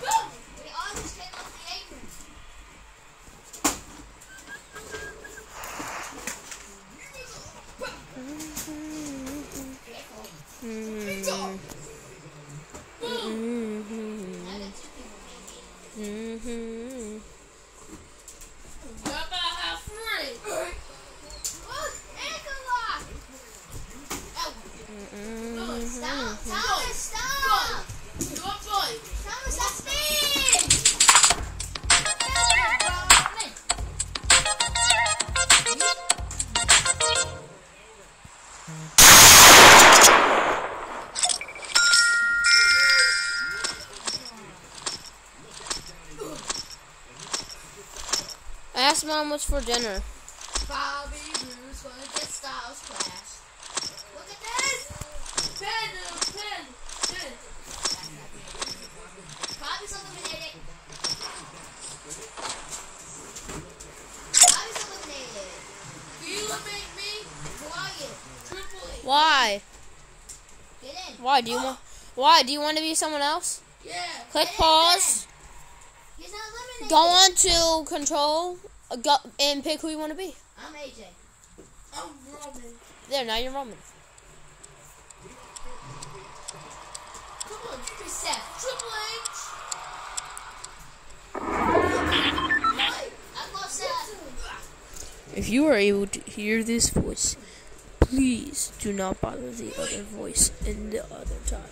Suplex! I asked mom what's for dinner. Bobby Bruce gonna get Styles Clash. Look at this! Pen, uh, pen, pen. Bobby's eliminated. Bobby's eliminated. Do you eliminate me? Quiet. Why? Get in. Why do you want? Why do you want to be someone else? Yeah. Click pause. get in. He's not eliminated. Go on to control Uh, go, and pick who you want to be. I'm AJ. I'm Roman. There, now you're Roman. Come on, give me Seth. Triple H. I love Seth. If you are able to hear this voice, please do not bother the other voice in the other time.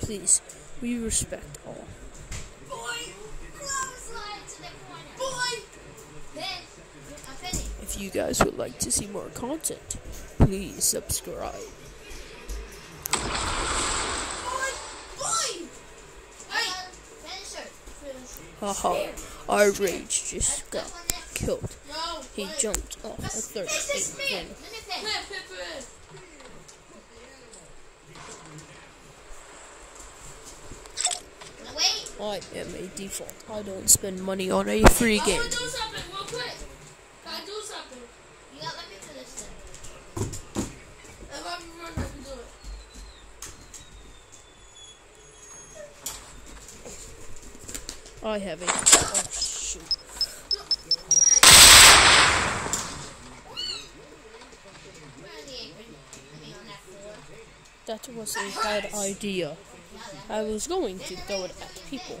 Please, we respect all. If you guys would like to see more content, please subscribe. Boy. Boy. Hey. Finish her. Finish her. Haha, our rage just got Come on, next. killed. He jumped off a third. Wait. I am a default. I don't spend money on a free I game. want to do something real quick. Can I do something? You got let me do this then. If I'm running, I can do it. Oh, I have a. Oh shoot! That was a bad idea. I was going to throw it at people.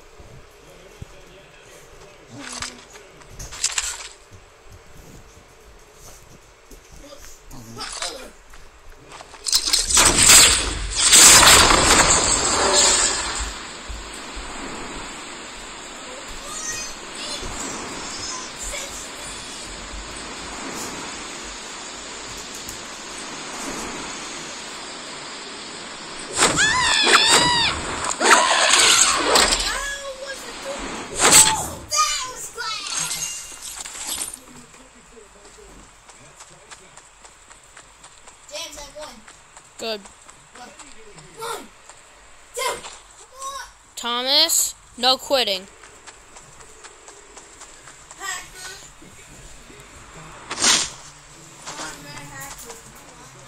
no quitting.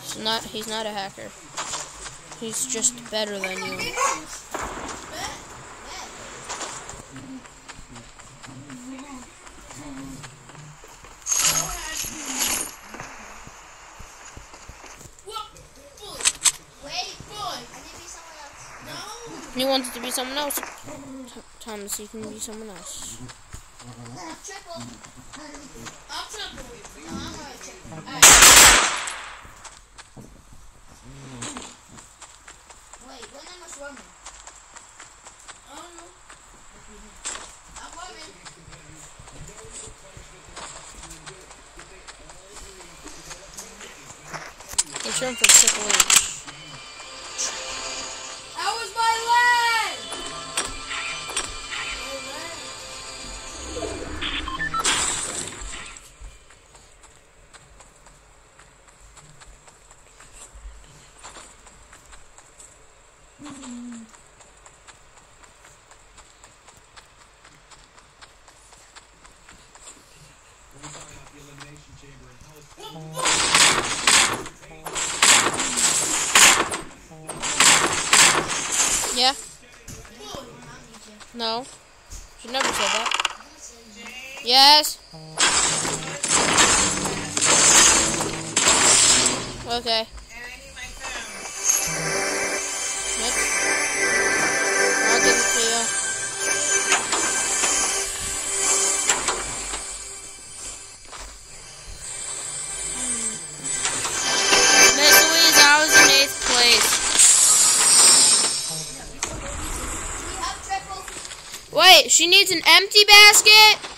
He's not. He's not a hacker. He's just better than you. Bet, bet. Wait, boy. I need to be someone He wants to be someone else. Th- Thomas, you can be someone else. I'll triple. No, Yeah? No. She never said that. Yes. Okay. Needs an empty basket?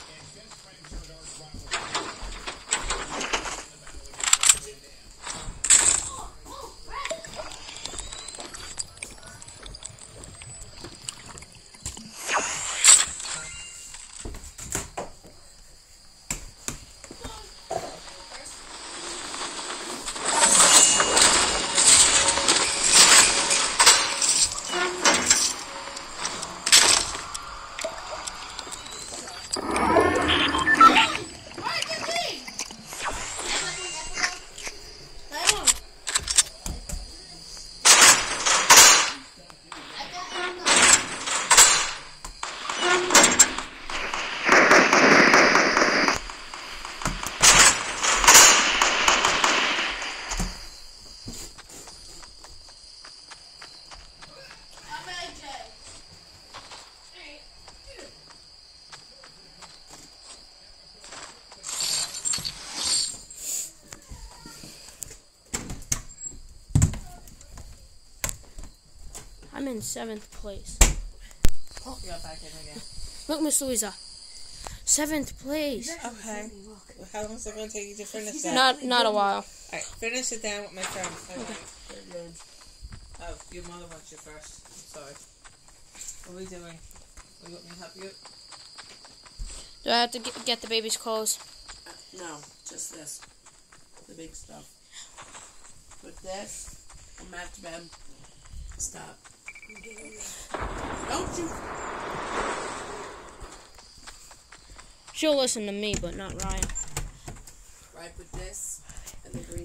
I'm in seventh place. You got back in again. Look, Miss Louisa. Seventh place. Okay. How long is it going to take you to finish that? Not not a while. Alright, finish it down with my friend. Okay. Oh, your mother wants you first. I'm sorry. What are we doing? We want me to help you? Do I have to get, get the baby's clothes? Uh, no, just this. The big stuff. Put this. I'm after bed. Um, stop. Don't you? She'll listen to me, but not Ryan. Right, put this and the green